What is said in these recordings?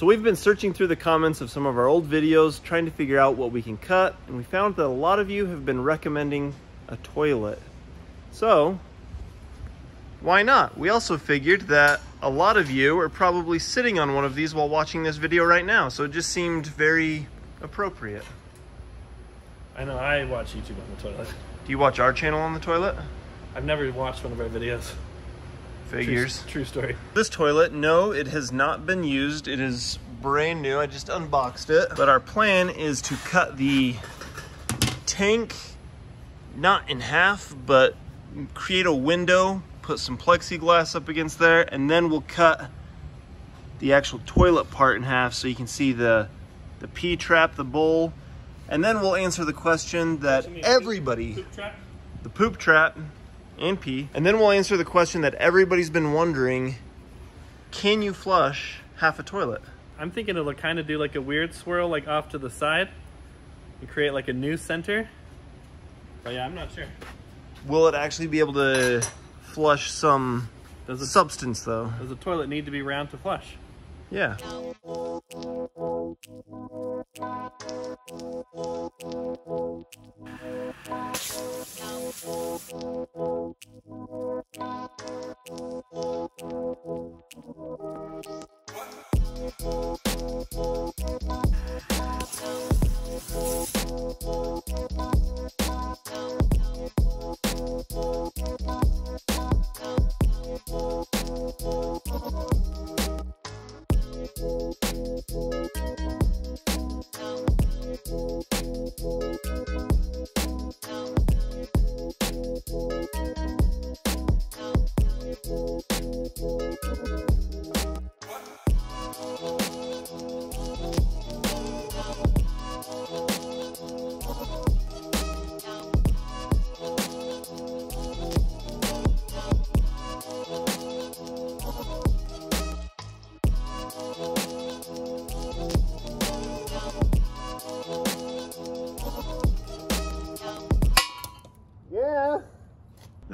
So we've been searching through the comments of some of our old videos, trying to figure out what we can cut, and we found that a lot of you have been recommending a toilet. So, why not? We also figured that a lot of you are probably sitting on one of these while watching this video right now, so it just seemed very appropriate. I know, I watch YouTube on the toilet. Do you watch our channel on the toilet? I've never watched one of our videos. Figures. True, true story. This toilet, no, it has not been used. It is brand new. I just unboxed it. But our plan is to cut the tank, not in half, but create a window, put some plexiglass up against there, and then we'll cut the actual toilet part in half so you can see the, the P-trap, the bowl, and then we'll answer the question that everybody, Poop trap? the poop trap and pee. And then we'll answer the question that everybody's been wondering, can you flush half a toilet? I'm thinking it'll kind of do like a weird swirl like off to the side and create like a new center. But yeah, I'm not sure. Will it actually be able to flush some Does the, substance though? does the toilet need to be round to flush? Yeah. Yeah.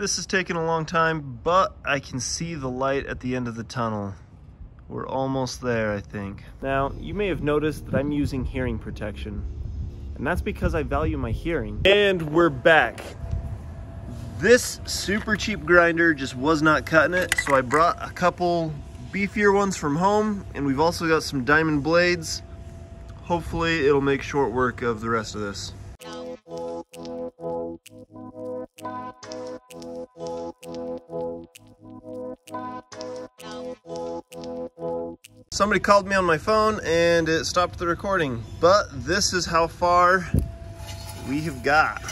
This is taking a long time, but I can see the light at the end of the tunnel. We're almost there, I think. Now, you may have noticed that I'm using hearing protection, and that's because I value my hearing. And we're back. This super cheap grinder just was not cutting it, so I brought a couple beefier ones from home, and we've also got some diamond blades. Hopefully it'll make short work of the rest of this. Somebody called me on my phone and it stopped the recording, but this is how far we have got.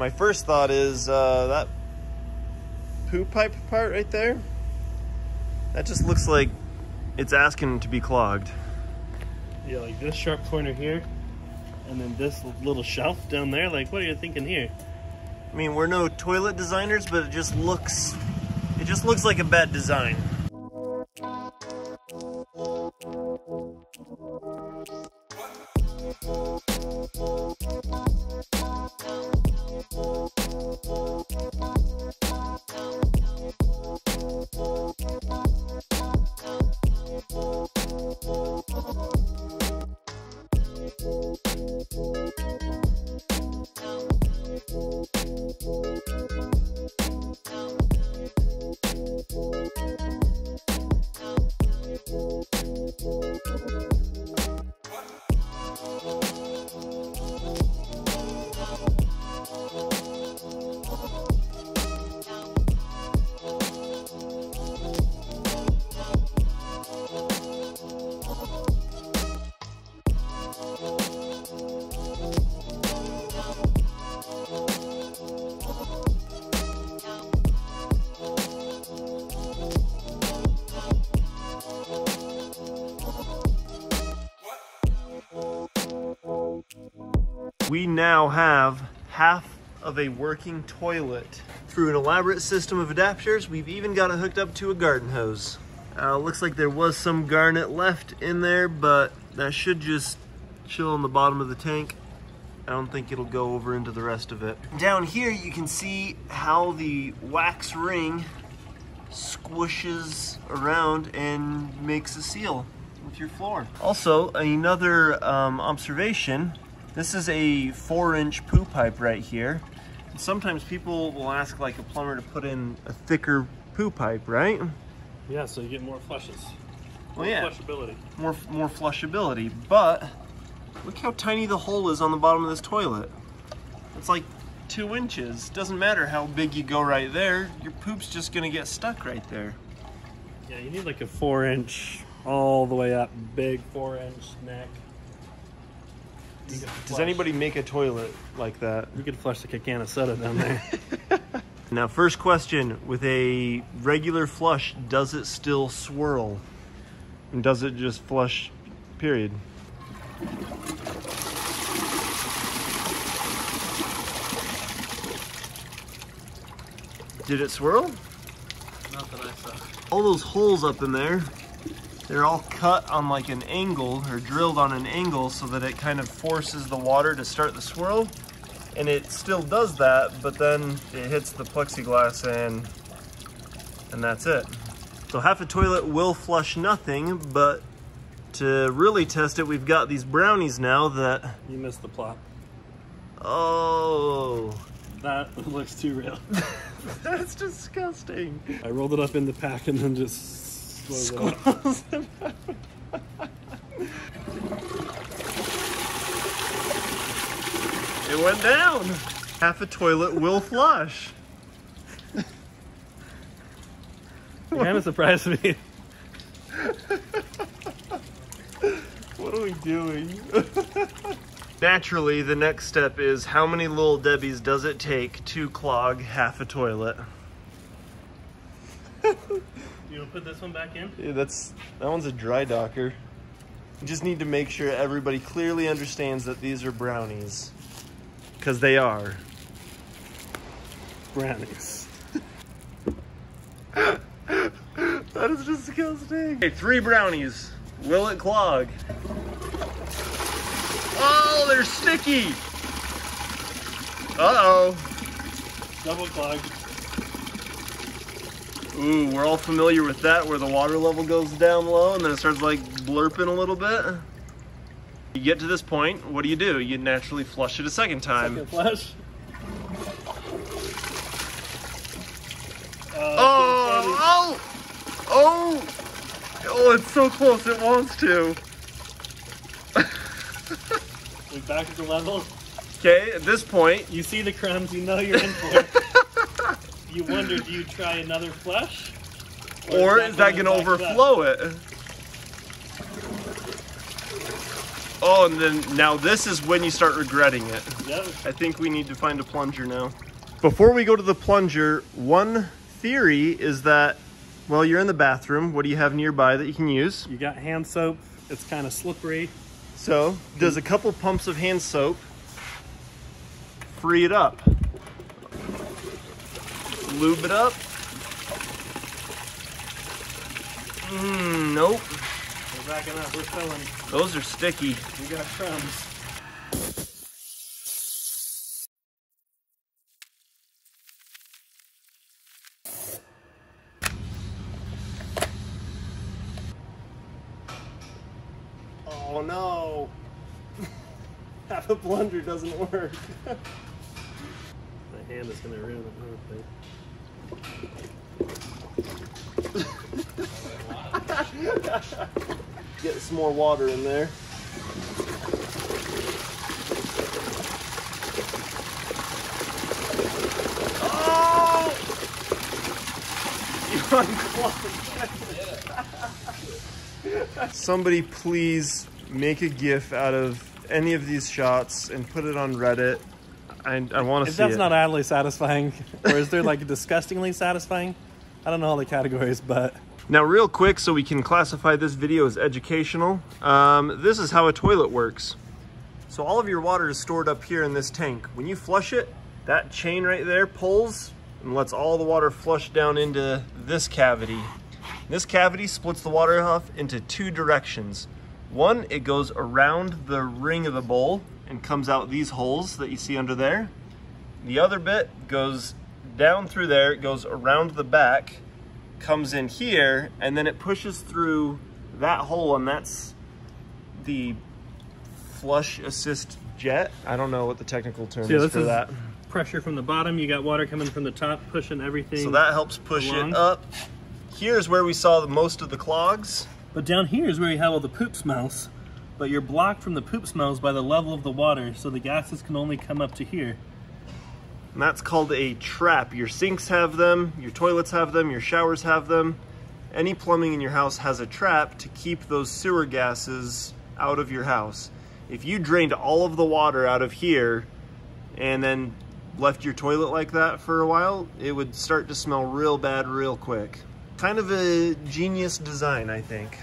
My first thought is uh, that poo pipe part right there, that just looks like it's asking to be clogged. Yeah, like this sharp corner here, and then this little shelf down there. Like, what are you thinking here? I mean, we're no toilet designers, but it just looks, it just looks like a bad design. We now have half of a working toilet. Through an elaborate system of adapters, we've even got it hooked up to a garden hose. Uh, looks like there was some garnet left in there, but that should just chill in the bottom of the tank. I don't think it'll go over into the rest of it. Down here, you can see how the wax ring squishes around and makes a seal. with your floor. Also, another um, observation, this is a four inch poo pipe right here. And sometimes people will ask like a plumber to put in a thicker poo pipe, right? Yeah, so you get more flushes. Well, More yeah, Flushability. more, more flushability, but look how tiny the hole is on the bottom of this toilet. It's like two inches. Doesn't matter how big you go right there, your poop's just gonna get stuck right there. Yeah, you need like a four inch all the way up, big four inch neck. You Does, does flush- anybody make a toilet like that? You could flush the a can of soda down there. Now, first question with a regular flush, does it still swirl? And does it just flush, period? Did it swirl? Not that I saw. All those holes up in there, they're all cut on like an angle or drilled on an angle so that it kind of forces the water to start the swirl. And it still does that, but then it hits the plexiglass and and that's it. So half a toilet will flush nothing, but to really test it, we've got these brownies now that, You missed the plot. oh, That looks too real. that's disgusting. I rolled it up in the pack and then just slowed it up. It went down. Half a toilet will flush. kind of surprised me. What are we doing? Naturally, the next step is how many little Debbies does it take to clog half a toilet? You want to put this one back in? Yeah, that's that one's a dry docker. You just need to make sure everybody clearly understands that these are brownies. Cause they are. Brownies. That is just disgusting. Okay, three brownies. Will it clog? Oh, they're sticky. Uh-oh. Double clog. Ooh, we're all familiar with that, where the water level goes down low and then it starts like blurping a little bit. You get to this point, what do you do? You naturally flush it a second time. Second flush. Uh, Oh, oh, oh, oh, it's so close, it wants to. we back at the level. Okay, at this point, You see the crumbs, you know you're in for it. you wonder, do you try another flush? or is that gonna back up? overflow it? Oh, and then now this is when you start regretting it. Yep. I think we need to find a plunger now. Before we go to the plunger, one theory is that, well, you're in the bathroom. What do you have nearby that you can use? You got hand soap. It's kind of slippery. So, does a couple pumps of hand soap free it up? Lube it up? Mm, nope. We're backing up. We're filling. Those are sticky. We got crumbs. Oh no. Half a plunger doesn't work. My hand is gonna ruin it. I think. Get some more water in there. Somebody please make a GIF out of any of these shots and put it on Reddit. I, I want to If see that's it. not oddly satisfying, or is there like disgustingly satisfying? I don't know all the categories, but Now, real quick, so we can classify this video as educational, um, this is how a toilet works. So all of your water is stored up here in this tank. When you flush it, that chain right there pulls and lets all the water flush down into this cavity. This cavity splits the water off into two directions. One, it goes around the ring of the bowl and comes out these holes that you see under there. The other bit goes down through there, it goes around the back, comes in here, and then it pushes through that hole, and that's the flush assist jet. I don't know what the technical term yeah, is this for is that. pressure from the bottom. You got water coming from the top, pushing everything. So that helps push along. it up. Here's where we saw the most of the clogs. But down here is where you have all the poop smells. But you're blocked from the poop smells by the level of the water, so the gases can only come up to here. And that's called a trap. Your sinks have them, your toilets have them, your showers have them. Any plumbing in your house has a trap to keep those sewer gases out of your house. If you drained all of the water out of here and then left your toilet like that for a while, it would start to smell real bad real quick. Kind of a genius design, I think.